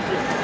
下去。